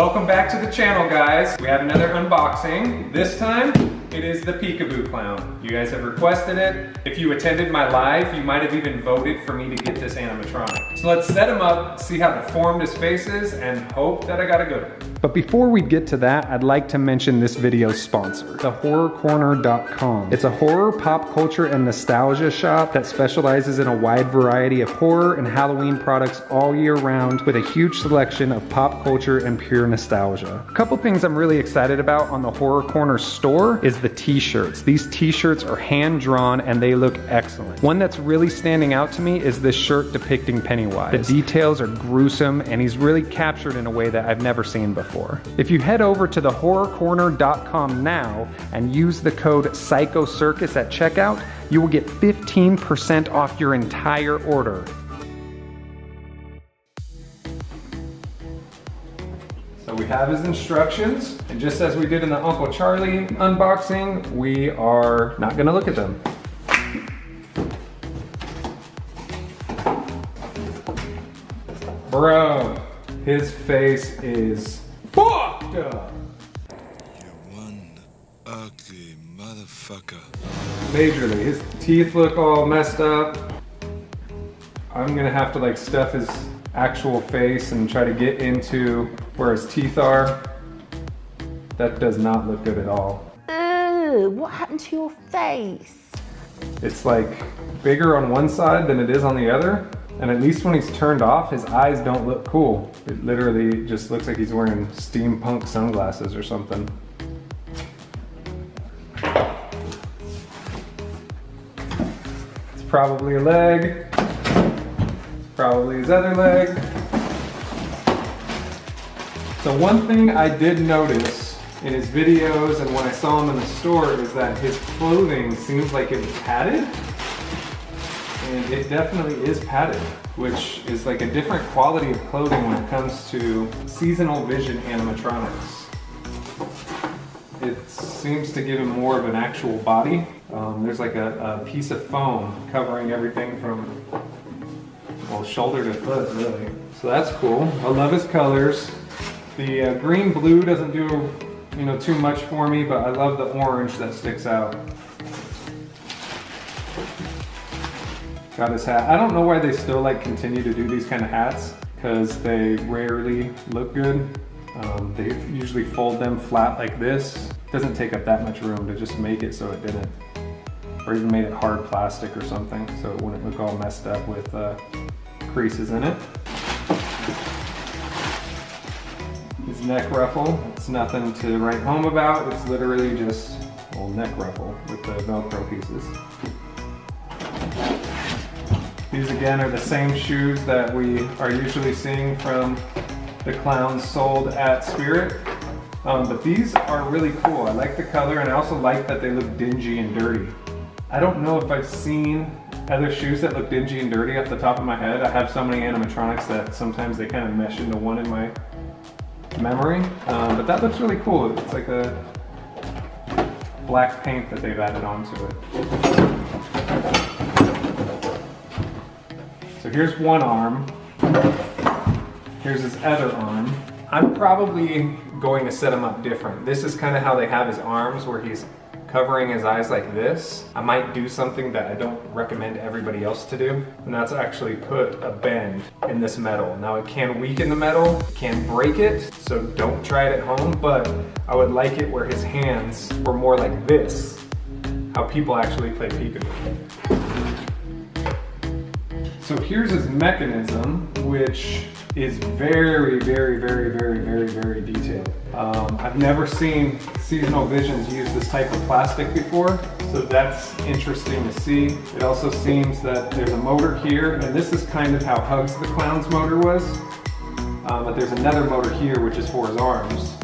Welcome back to the channel, guys. We have another unboxing. This time, it is the Peekaboo Clown. You guys have requested it. If you attended my live, you might have even voted for me to get this animatronic. So let's set him up, see how deformed his face is, and hope that I got a good one. But before we get to that, I'd like to mention this video's sponsor, thehorrorcorner.com. It's a horror, pop culture, and nostalgia shop that specializes in a wide variety of horror and Halloween products all year round with a huge selection of pop culture and pure nostalgia. A couple things I'm really excited about on the Horror Corner store is the t-shirts. These t-shirts are hand drawn and they look excellent. One that's really standing out to me is this shirt depicting Pennywise. The details are gruesome and he's really captured in a way that I've never seen before. If you head over to thehorrorcorner.com now and use the code PsychoCircus at checkout, you will get 15% off your entire order. We have his instructions, and just as we did in the Uncle Charlie unboxing, we are not gonna look at them. Bro, his face is fucked up. You one ugly motherfucker. Majorly. His teeth look all messed up. I'm gonna have to like stuff his actual face and try to get into where his teeth are. That does not look good at all. Ooh, what happened to your face? It's like bigger on one side than it is on the other. And at least when he's turned off, his eyes don't look cool. It literally just looks like he's wearing steampunk sunglasses or something. It's probably a leg. It's probably his other leg. So one thing I did notice in his videos and when I saw him in the store is that his clothing seems like it was padded and it definitely is padded, which is like a different quality of clothing when it comes to Seasonal Vision animatronics. It seems to give him more of an actual body. Um, there's like a, a, piece of foam covering everything from well shoulder to foot really. So that's cool. I love his colors. The uh, green blue doesn't do you know too much for me, but I love the orange that sticks out. got his hat. I don't know why they still like continue to do these kind of hats because they rarely look good. Um, they usually fold them flat like this. Doesn't take up that much room to just make it so it didn't. Or even made it hard plastic or something so it wouldn't look all messed up with uh, creases in it. Neck ruffle, it's nothing to write home about. It's literally just a little neck ruffle with the Velcro pieces. These again are the same shoes that we are usually seeing from the clowns sold at Spirit. Um, but these are really cool. I like the color and I also like that they look dingy and dirty. I don't know if I've seen other shoes that look dingy and dirty off the top of my head. I have so many animatronics that sometimes they kind of mesh into one in my memory. Um, but that looks really cool. It's like a black paint that they've added onto it. So here's one arm. Here's his other arm. I'm probably going to set him up different. This is kind of how they have his arms where he's covering his eyes like this. I might do something that I don't recommend everybody else to do, and that's actually put a bend in this metal. Now it can weaken the metal, can break it, so don't try it at home, but I would like it where his hands were more like this, how people actually play peekaboo. So here's his mechanism, which is very, very, very, very, very, very detailed. Um, I've never seen Seasonal Visions use this type of plastic before, so that's interesting to see. It also seems that there's a motor here, and this is kind of how Hugs the Clown's motor was. Um, but there's another motor here, which is for his arms,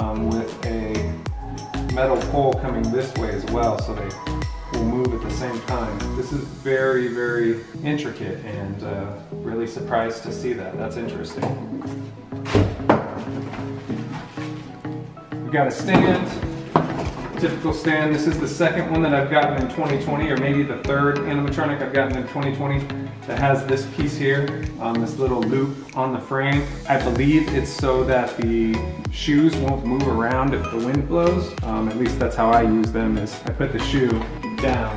um, with a metal pole coming this way as well, so they move at the same time. This is very, very intricate and uh, really surprised to see that. That's interesting. We've got a stand. typical stand. This is the second one that I've gotten in 2020, or maybe the third animatronic I've gotten in 2020 that has this piece here, um, this little loop on the frame. I believe it's so that the shoes won't move around if the wind blows. Um, at least that's how I use them, is I put the shoe down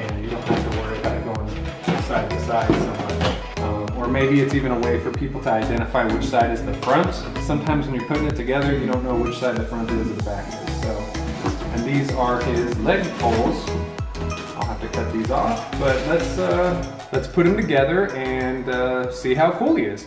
and you don't have to worry about it going side to side so. Um, or maybe it's even a way for people to identify which side is the front. Sometimes when you're putting it together, you don't know which side the front is or the back is. So, and these are his leg poles. I'll have to cut these off, but let's uh, let's put them together and uh, see how cool he is.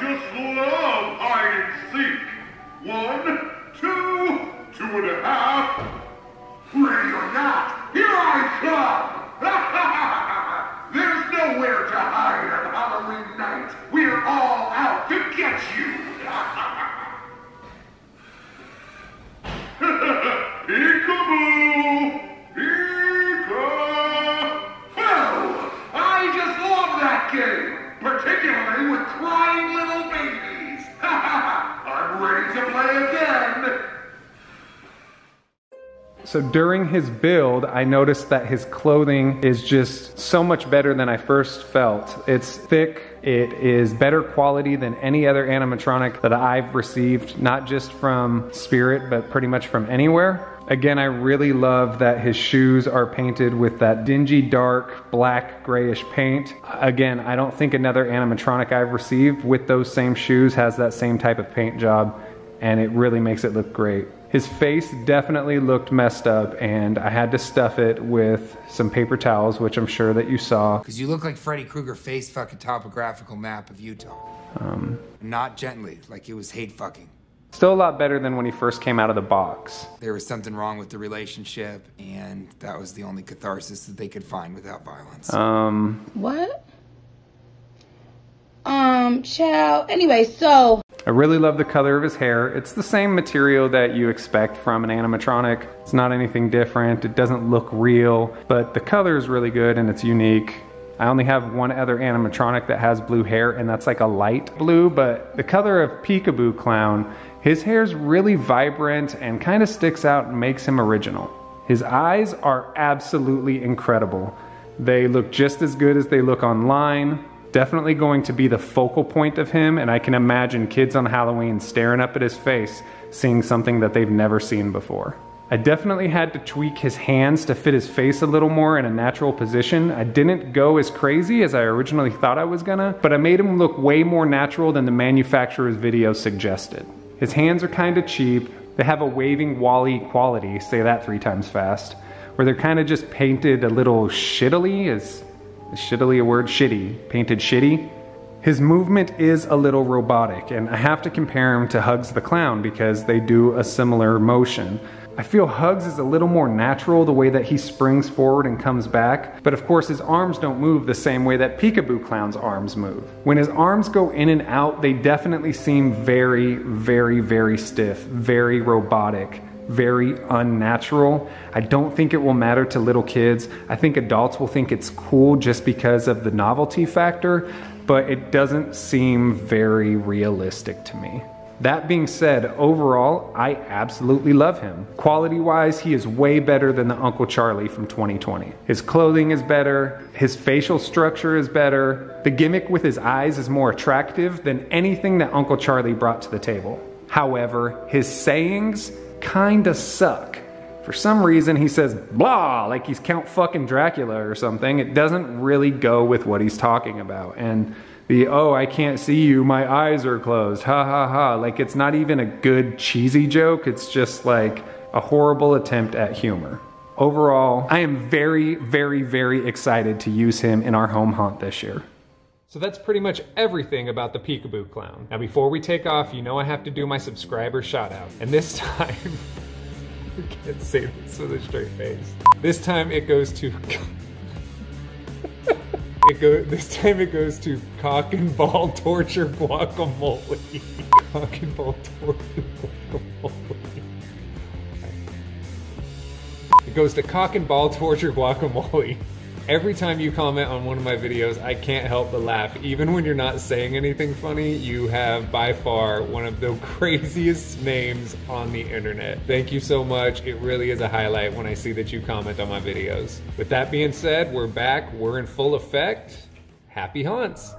Just love hide and seek. One, two, two and a half. Ready or not, here I come! There's nowhere to hide on Halloween night. We're all out to get you. Peekaboo! Peekaboo! I just love that game, particularly with crying little babies. I'm ready to play again. So during his build, I noticed that his clothing is just so much better than I first felt. It's thick, it is better quality than any other animatronic that I've received, not just from Spirit, but pretty much from anywhere. Again, I really love that his shoes are painted with that dingy, dark, black, grayish paint. Again, I don't think another animatronic I've received with those same shoes has that same type of paint job, and it really makes it look great. His face definitely looked messed up, and I had to stuff it with some paper towels, which I'm sure that you saw. Because you look like Freddy Krueger face fucking topographical map of Utah. Um, Not gently, like it was hate fucking. Still a lot better than when he first came out of the box. There was something wrong with the relationship, and that was the only catharsis that they could find without violence. Um, What? Um, child. Anyway, so I really love the color of his hair. It's the same material that you expect from an animatronic. It's not anything different. It doesn't look real, but the color is really good and it's unique. I only have one other animatronic that has blue hair, and that's like a light blue, but the color of Peekaboo Clown, his hair's really vibrant and kind of sticks out and makes him original. His eyes are absolutely incredible. They look just as good as they look online. Definitely going to be the focal point of him, and I can imagine kids on Halloween staring up at his face, seeing something that they've never seen before. I definitely had to tweak his hands to fit his face a little more in a natural position. I didn't go as crazy as I originally thought I was gonna, but I made him look way more natural than the manufacturer's video suggested. His hands are kinda cheap, they have a waving Wally quality, say that three times fast, where they're kinda just painted a little shittily. Is, is shittily a word? Shitty. Painted shitty. His movement is a little robotic, and I have to compare him to Hugs the Clown because they do a similar motion. I feel Hugs is a little more natural the way that he springs forward and comes back, but of course his arms don't move the same way that Peekaboo Clown's arms move. When his arms go in and out, they definitely seem very, very, very stiff, very robotic, very unnatural. I don't think it will matter to little kids. I think adults will think it's cool just because of the novelty factor, but it doesn't seem very realistic to me. That being said, overall, I absolutely love him. Quality wise, he is way better than the Uncle Charlie from 2020. His clothing is better, his facial structure is better, the gimmick with his eyes is more attractive than anything that Uncle Charlie brought to the table. However, his sayings kinda suck. For some reason, he says blah, like he's Count fucking Dracula or something. It doesn't really go with what he's talking about. And the, oh, I can't see you, my eyes are closed, ha ha ha. Like it's not even a good cheesy joke, it's just like a horrible attempt at humor. Overall, I am very, very, very excited to use him in our home haunt this year. So that's pretty much everything about the Peekaboo Clown. Now before we take off, you know I have to do my subscriber shout out. And this time, I can't say this with a straight face. This time it goes to It go, this time it goes to cock and ball torture guacamole. cock and ball torture guacamole. It goes to cock and ball torture guacamole. Every time you comment on one of my videos, I can't help but laugh. Even when you're not saying anything funny, you have by far one of the craziest names on the internet. Thank you so much. It really is a highlight when I see that you comment on my videos. With that being said, we're back. We're in full effect. Happy haunts.